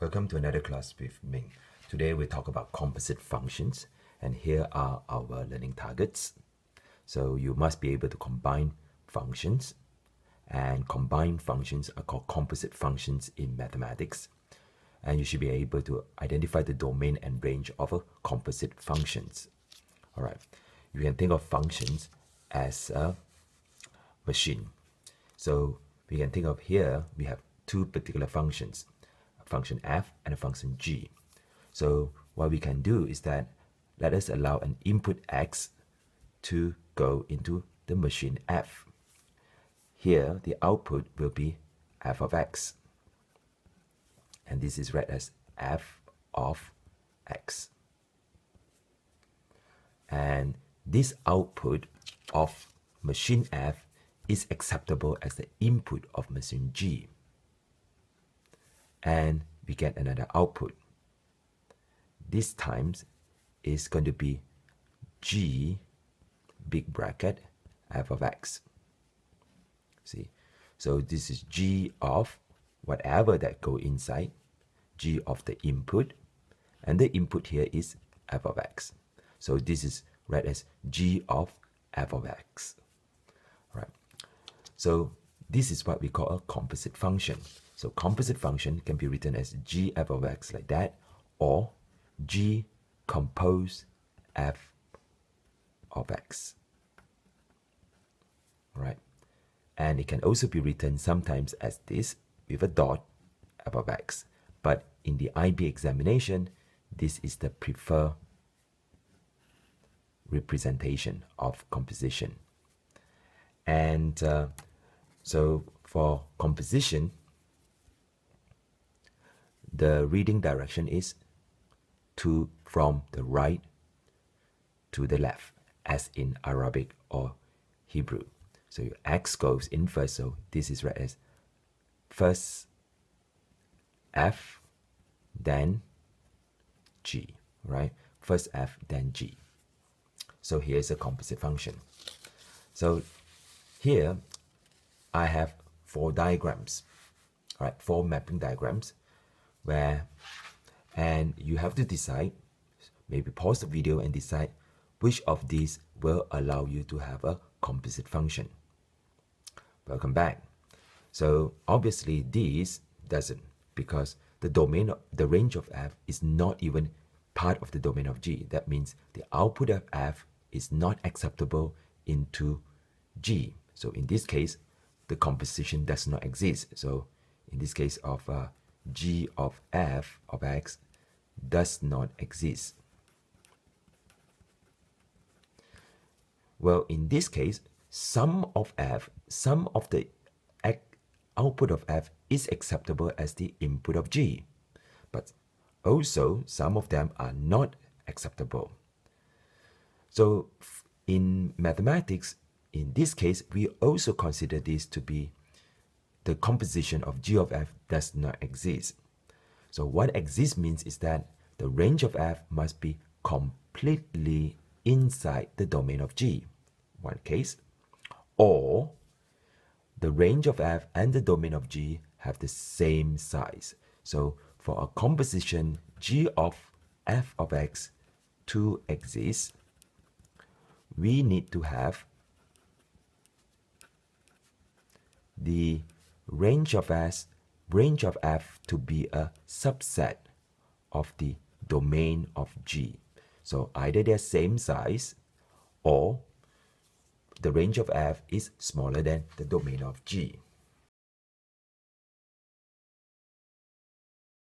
Welcome to another class with Ming. Today we talk about composite functions and here are our learning targets. So you must be able to combine functions and combined functions are called composite functions in mathematics. And you should be able to identify the domain and range of a composite functions. All right, you can think of functions as a machine. So we can think of here, we have two particular functions, function f and a function g. So what we can do is that let us allow an input x to go into the machine f. Here, the output will be f of x. And this is read as f of x. And this output of machine f is acceptable as the input of machine G. And we get another output. This times is going to be G big bracket f of x. See, so this is G of whatever that go inside, G of the input, and the input here is f of x. So this is read as G of f of x. Right. So this is what we call a composite function. So composite function can be written as g f of x like that, or g compose f of x. Right? And it can also be written sometimes as this with a dot f of x. But in the IB examination, this is the preferred representation of composition. And uh, so for composition, the reading direction is to from the right to the left, as in Arabic or Hebrew. So your X goes in first, so this is read as first F, then G, right? First F, then G. So here's a composite function. So here I have four diagrams, right? Four mapping diagrams where, and you have to decide, maybe pause the video and decide which of these will allow you to have a composite function. Welcome back. So obviously this doesn't because the domain, the range of f is not even part of the domain of G. That means the output of f is not acceptable into G. So in this case, the composition does not exist. So in this case of uh, g of f of x does not exist. Well, in this case, some of f, some of the output of f is acceptable as the input of g. But also, some of them are not acceptable. So in mathematics, in this case, we also consider this to be the composition of g of f does not exist. So what exists means is that the range of f must be completely inside the domain of g, one case, or the range of f and the domain of g have the same size. So for a composition g of f of x to exist, we need to have the range of S, range of F to be a subset of the domain of G. So either they're same size or the range of F is smaller than the domain of G.